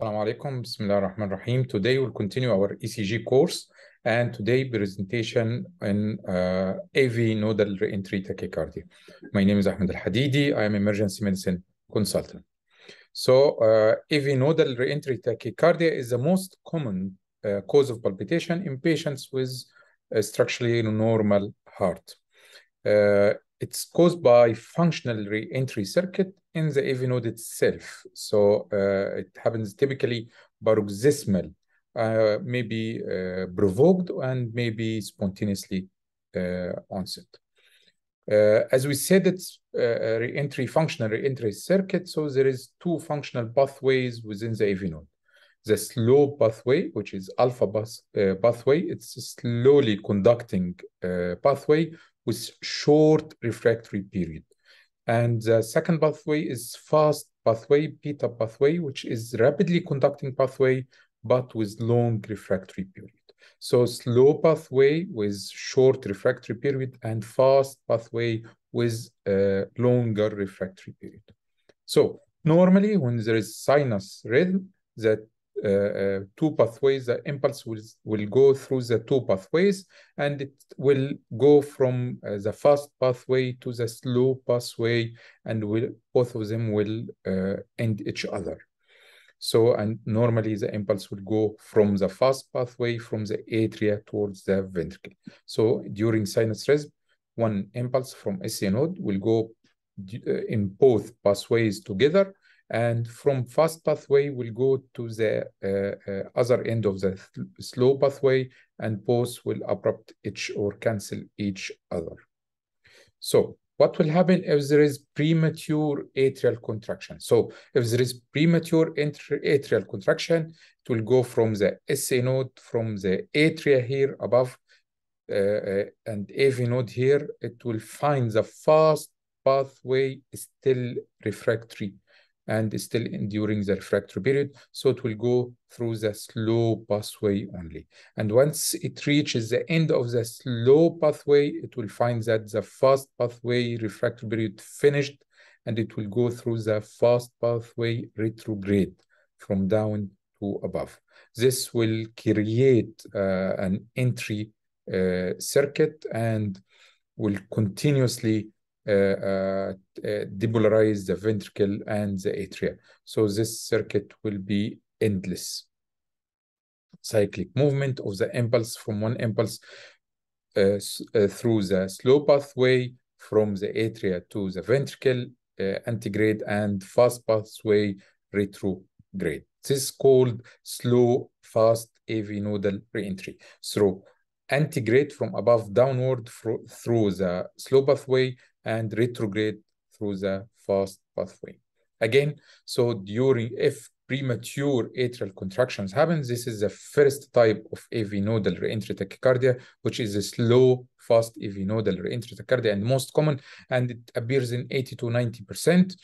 Assalamu alaikum. Bismillah ar-Rahman ar-Rahim. Today we'll continue our ECG course and today presentation in uh, AV nodal reentry tachycardia. My name is Ahmed El Hadidy. I am emergency medicine consultant. So uh, AV nodal reentry tachycardia is the most common uh, cause of palpitation in patients with a structurally normal heart. Uh, it's caused by functional re-entry circuit in the AV node itself. So uh, it happens typically paroxysmal, uh, maybe uh, provoked and maybe spontaneously uh, onset. Uh, as we said, it's uh, re-entry functional re-entry circuit. So there is two functional pathways within the AV node. The slow pathway, which is alpha bus, pathway, it's a slowly conducting pathway with short refractory period. And the second pathway is fast pathway, beta pathway, which is rapidly conducting pathway, but with long refractory period. So slow pathway with short refractory period and fast pathway with a longer refractory period. So normally when there is sinus rhythm, that uh, uh, Uh, uh, two pathways, the impulse will, will go through the two pathways and it will go from uh, the fast pathway to the slow pathway and will both of them will uh, end each other. So, and normally the impulse will go from the fast pathway from the atria towards the ventricle. So during sinus rhythm, one impulse from SCA node will go in both pathways together and from fast pathway we'll go to the uh, uh, other end of the slow pathway and both will abrupt each or cancel each other. So what will happen if there is premature atrial contraction? So if there is premature atrial contraction it will go from the SA node from the atria here above uh, and AV node here. It will find the fast pathway still refractory and is still enduring the refractory period. So it will go through the slow pathway only. And once it reaches the end of the slow pathway, it will find that the fast pathway refractory period finished and it will go through the fast pathway retrograde from down to above. This will create uh, an entry uh, circuit and will continuously Uh, uh, uh, depolarize the ventricle and the atria. So this circuit will be endless. Cyclic movement of the impulse from one impulse uh, through the slow pathway from the atria to the ventricle, antegrade and fast pathway retrograde. This is called slow, fast AV nodal reentry. So antegrade from above downward through the slow pathway and retrograde through the fast pathway. Again, so during if premature atrial contractions happen, this is the first type of AV nodal reentry tachycardia, which is a slow, fast AV nodal reentry tachycardia and most common, and it appears in 80 to 90%.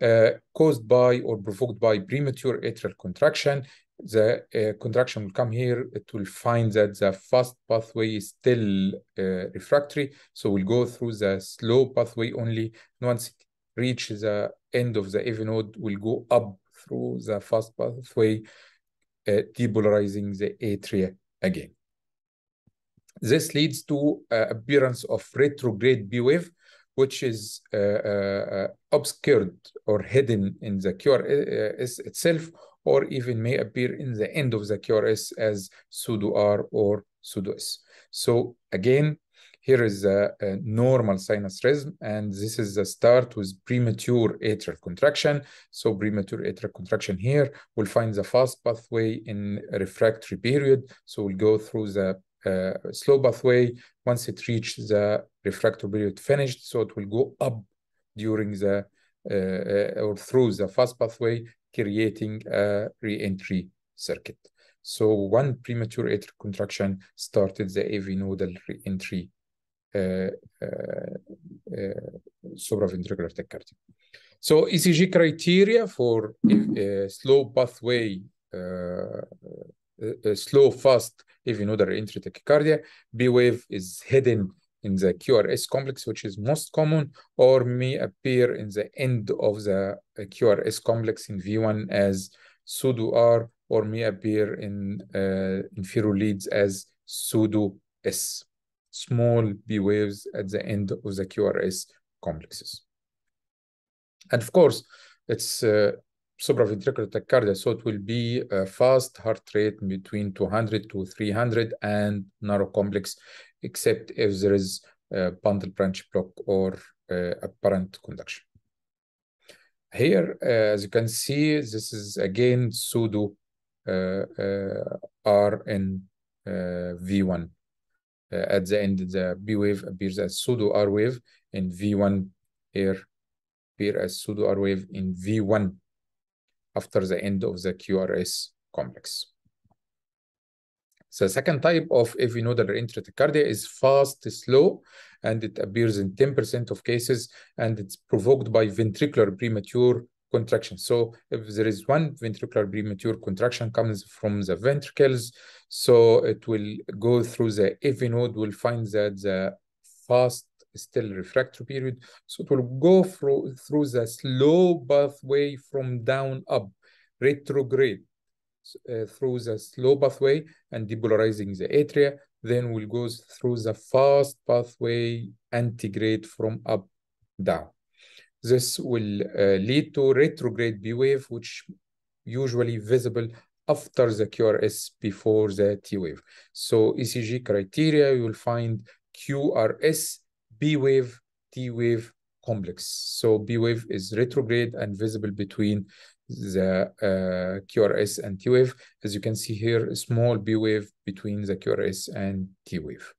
Uh, caused by or provoked by premature atrial contraction the uh, contraction will come here, it will find that the fast pathway is still uh, refractory. So we'll go through the slow pathway only. Once it reaches the end of the AV node, we'll go up through the fast pathway, uh, depolarizing the atria again. This leads to uh, appearance of retrograde P wave, which is uh, uh, obscured or hidden in the QRS itself or even may appear in the end of the QRS as pseudo R or pseudo S. So again, here is a, a, normal sinus rhythm, and this is the start with premature atrial contraction. So premature atrial contraction here, we'll find the fast pathway in refractory period. So we'll go through the uh, slow pathway. Once it reaches the refractory period finished, so it will go up during the uh, uh, or through the fast pathway creating a re-entry circuit. So one premature atrial contraction started the AV nodal re-entry uh, uh, uh, supraventricular tachycardia. So ECG criteria for a, slow pathway, slow fast AV nodal re-entry tachycardia, P wave is hidden in the QRS complex, which is most common, or may appear in the end of the QRS complex in V1 as pseudo R or may appear in uh, inferior leads as pseudo S, small P waves at the end of the QRS complexes. And of course, it's uh, supraventricular tachycardia, so it will be a fast heart rate between 200 to 300 and narrow complex, except if there is a bundle branch block or uh, aberrant conduction. Here, uh, as you can see, this is again pseudo in uh, V1. at the end, the P wave appears as pseudo R wave in V1 here, appear as pseudo R wave in V1 after the end of the QRS complex. The second type of AV nodal reentry tachycardia is fast, slow, and it appears in 10% of cases, and it's provoked by ventricular premature contraction. So if there is one ventricular premature contraction comes from the ventricles, so it will go through the AV node, will find that the fast still refractory period. So it will go through, through the slow pathway from down up, retrograde, uh, through the slow pathway and depolarizing the atria. Then we'll go through the fast pathway antegrade from up down. This will uh, lead to retrograde P wave, which usually visible after the QRS before the T wave. So ECG criteria, you will find QRS, P wave, T wave complex. So P wave is retrograde and visible between the uh, QRS and T wave. As you can see here, a small P wave between the QRS and T wave.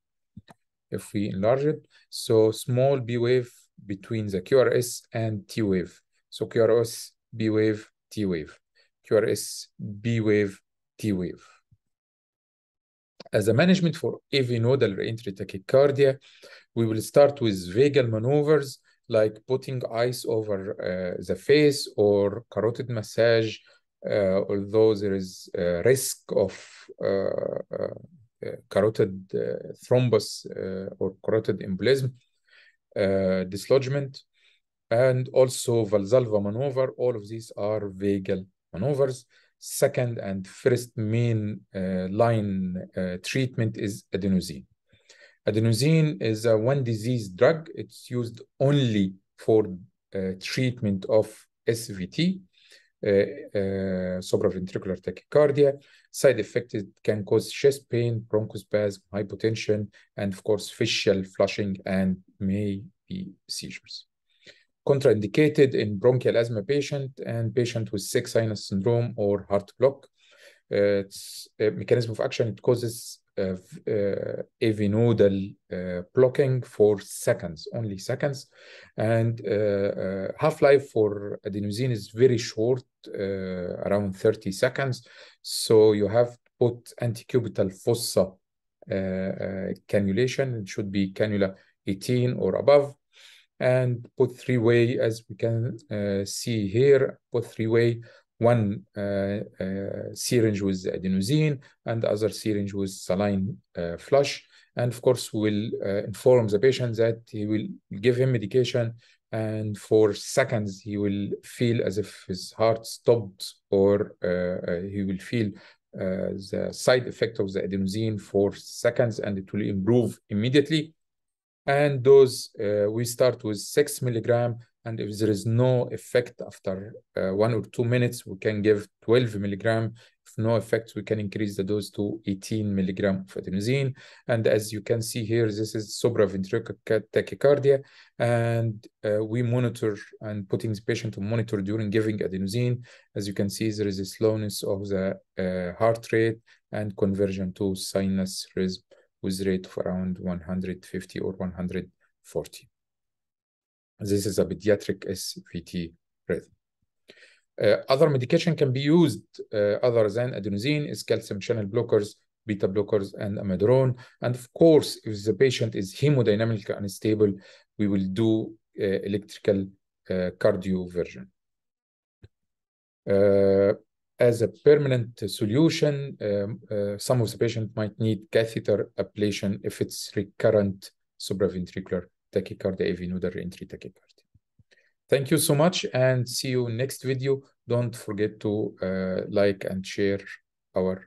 If we enlarge it, so small P wave between the QRS and T wave. So QRS, P wave, T wave. QRS, P wave, T wave. As a management for AV nodal reentry tachycardia, we will start with vagal maneuvers like putting ice over uh, the face or carotid massage, uh, although there is a risk of uh, carotid thrombus or carotid embolism, dislodgement, and also Valsalva maneuver. All of these are vagal maneuvers. Second and first main uh, line uh, treatment is adenosine. Adenosine is a one disease drug. It's used only for uh, treatment of SVT, uh, uh, supraventricular tachycardia. Side effect it can cause chest pain, bronchospasm, hypotension, and of course facial flushing and may be seizures. Contraindicated in bronchial asthma patient and patient with sick sinus syndrome or heart block. Uh, its mechanism of action, it causes uh, uh, AV nodal uh, blocking for seconds, only seconds. And half-life for adenosine is very short, around 30 seconds. So you have to put antecubital fossa cannulation. It should be cannula 18 or above and put three-way as we can uh, see here, put three-way one uh, uh, syringe with adenosine and the other syringe with saline uh, flush. And of course, we'll inform the patient that he will give him medication and for seconds he will feel as if his heart stopped or he will feel uh, the side effect of the adenosine for seconds and it will improve immediately. And those, uh, we start with six milligram and if there is no effect after uh, one or two minutes, we can give 12 milligram. If no effect, we can increase the dose to 18 milligram of adenosine. And as you can see here, this is supraventricular tachycardia. And uh, we monitor and putting the patient to monitor during giving adenosine. As you can see, there is a slowness of the uh, heart rate and conversion to sinus rhythm with rate of around 150 or 140. This is a pediatric SVT rhythm. Uh, other medication can be used uh, other than adenosine is calcium channel blockers, beta blockers, and amiodarone. And of course, if the patient is hemodynamically unstable, we will do uh, electrical uh, cardioversion. As a permanent solution, um, uh, some of the patients might need catheter ablation if it's recurrent supraventricular tachycardia AV nodal reentry tachycardia. Thank you so much and see you next video. Don't forget to uh, like and share our